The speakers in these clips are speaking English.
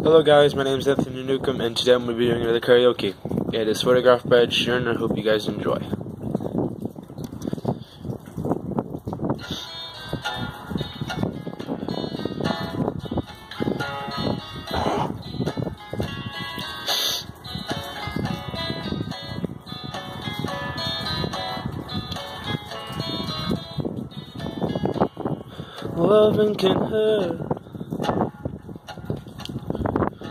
Hello guys, my name is Anthony Neukam and today I'm going to be doing another karaoke. It is photographed by Ed Sheeran and I hope you guys enjoy. Loving can hurt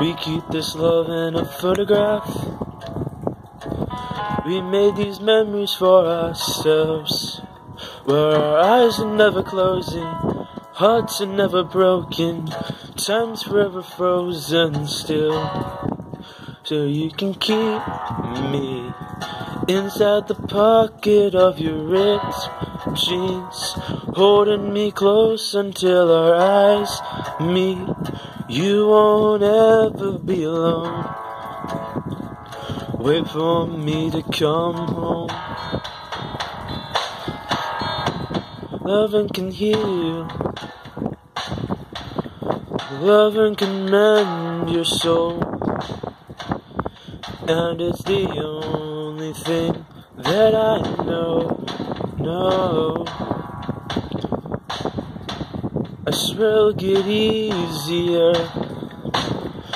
We keep this love in a photograph. We made these memories for ourselves. Where our eyes are never closing, hearts are never broken, time's forever frozen still. So you can keep me inside the pocket of your ripped jeans, holding me close until our eyes meet. You won't ever be alone. Wait for me to come home. Loving can heal. Loving can mend your soul. And it's the only thing that I know. No. I it'll get easier.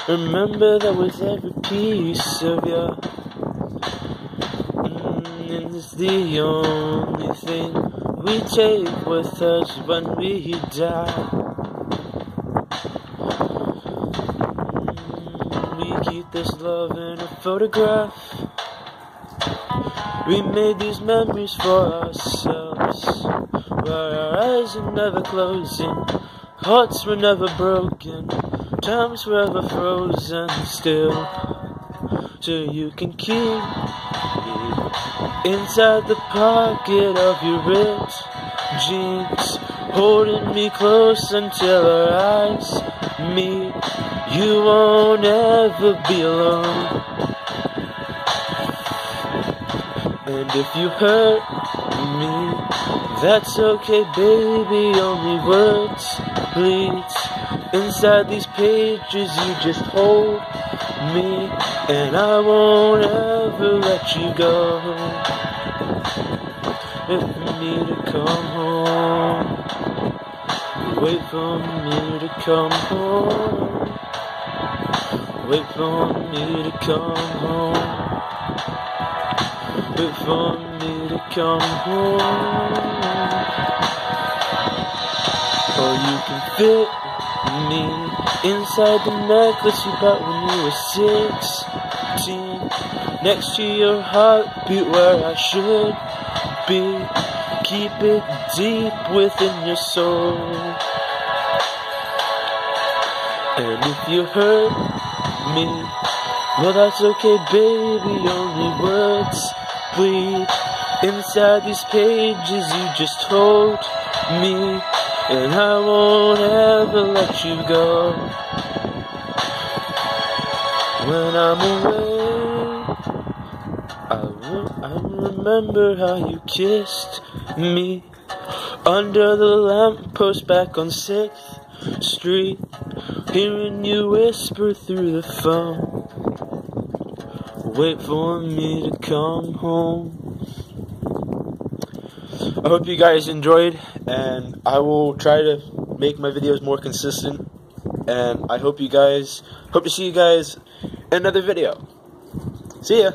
Remember that with every piece of you. Mm, and it's the only thing we take with us when we die. Mm, we keep this love in a photograph. We made these memories for ourselves, where our eyes are never closing, hearts were never broken, time's were forever frozen still. So you can keep me inside the pocket of your ripped jeans, holding me close until our eyes meet. You won't ever be alone. And if you hurt me, that's okay, baby. Only words bleed inside these pages. You just hold me, and I won't ever let you go. Wait for me to come home. Wait for me to come home. Wait for me to come home. Wait for me to come home. Or you can fit me inside the necklace you bought when you were 16. Next to your heartbeat where I should be. Keep it deep within your soul. And if you hurt me, well that's okay baby, only words bleed. Inside these pages you just told me and I won't ever let you go. When I'm away I, I remember how you kissed me. Under the lamppost back on 6th Street hearing you whisper through the phone wait for me to come home. I hope you guys enjoyed, and I will try to make my videos more consistent. And I hope you guys, hope to see you guys in another video. See ya!